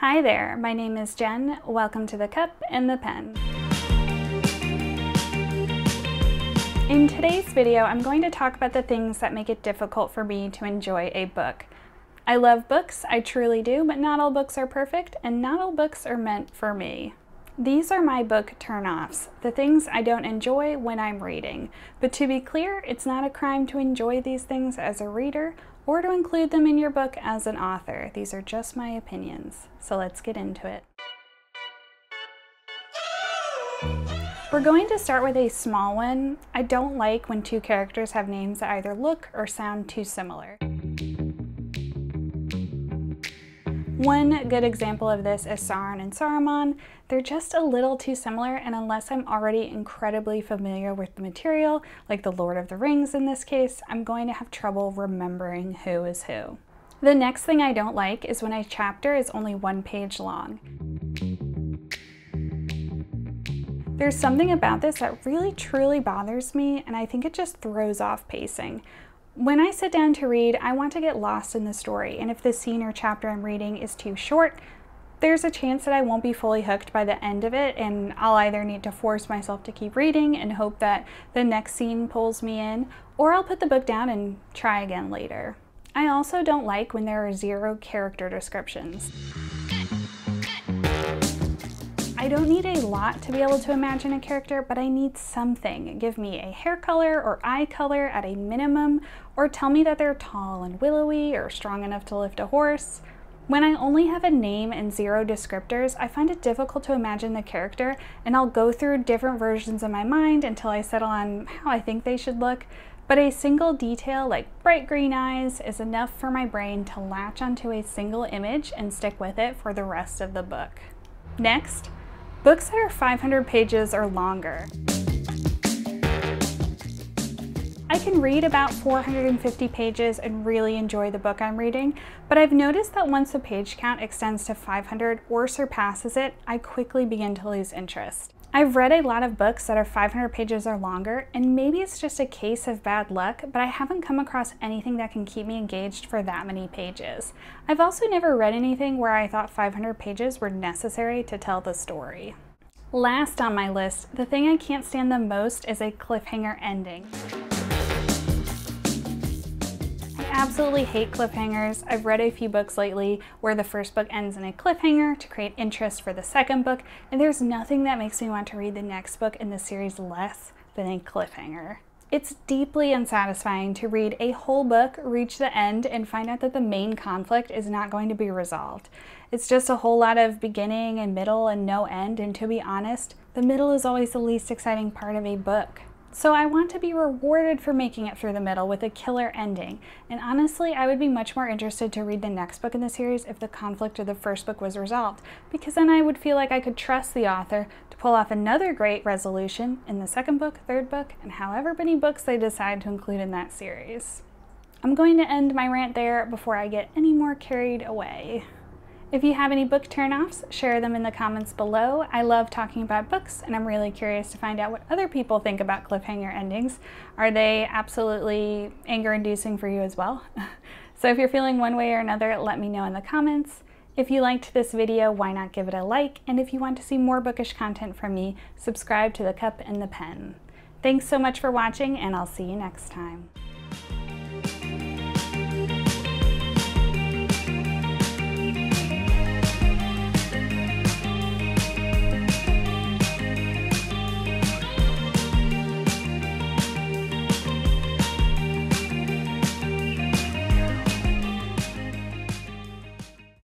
Hi there, my name is Jen. Welcome to The Cup and the Pen. In today's video, I'm going to talk about the things that make it difficult for me to enjoy a book. I love books, I truly do, but not all books are perfect, and not all books are meant for me. These are my book turnoffs, the things I don't enjoy when I'm reading. But to be clear, it's not a crime to enjoy these things as a reader or to include them in your book as an author. These are just my opinions. So let's get into it. We're going to start with a small one. I don't like when two characters have names that either look or sound too similar. One good example of this is Sauron and Saruman. They're just a little too similar, and unless I'm already incredibly familiar with the material, like The Lord of the Rings in this case, I'm going to have trouble remembering who is who. The next thing I don't like is when a chapter is only one page long. There's something about this that really truly bothers me, and I think it just throws off pacing. When I sit down to read, I want to get lost in the story, and if the scene or chapter I'm reading is too short, there's a chance that I won't be fully hooked by the end of it, and I'll either need to force myself to keep reading and hope that the next scene pulls me in, or I'll put the book down and try again later. I also don't like when there are zero character descriptions. I don't need a lot to be able to imagine a character, but I need something. Give me a hair color or eye color at a minimum, or tell me that they're tall and willowy or strong enough to lift a horse. When I only have a name and zero descriptors, I find it difficult to imagine the character, and I'll go through different versions in my mind until I settle on how I think they should look. But a single detail like bright green eyes is enough for my brain to latch onto a single image and stick with it for the rest of the book. Next, Books that are 500 pages or longer. I can read about 450 pages and really enjoy the book I'm reading, but I've noticed that once the page count extends to 500 or surpasses it, I quickly begin to lose interest. I've read a lot of books that are 500 pages or longer, and maybe it's just a case of bad luck, but I haven't come across anything that can keep me engaged for that many pages. I've also never read anything where I thought 500 pages were necessary to tell the story. Last on my list, the thing I can't stand the most is a cliffhanger ending absolutely hate cliffhangers. I've read a few books lately where the first book ends in a cliffhanger to create interest for the second book, and there's nothing that makes me want to read the next book in the series less than a cliffhanger. It's deeply unsatisfying to read a whole book, reach the end, and find out that the main conflict is not going to be resolved. It's just a whole lot of beginning and middle and no end, and to be honest, the middle is always the least exciting part of a book. So I want to be rewarded for making it through the middle with a killer ending. And honestly, I would be much more interested to read the next book in the series if the conflict of the first book was resolved, because then I would feel like I could trust the author to pull off another great resolution in the second book, third book, and however many books they decide to include in that series. I'm going to end my rant there before I get any more carried away. If you have any book turnoffs, share them in the comments below. I love talking about books and I'm really curious to find out what other people think about cliffhanger endings. Are they absolutely anger inducing for you as well? so if you're feeling one way or another, let me know in the comments. If you liked this video, why not give it a like? And if you want to see more bookish content from me, subscribe to The Cup and the Pen. Thanks so much for watching and I'll see you next time.